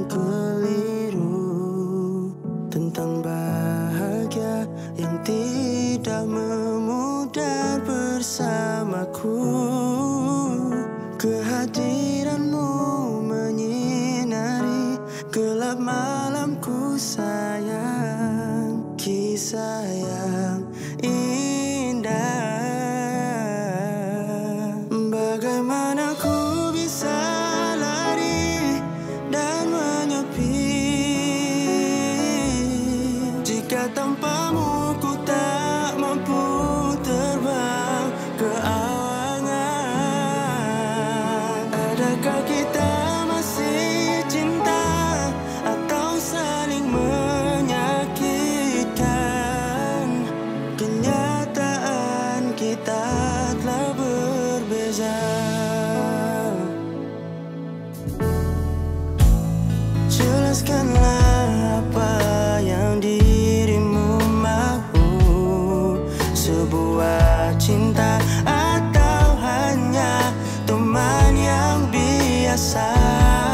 yang keliru Tentang bahagia yang tidak memudar bersamaku. Kehadiranmu essa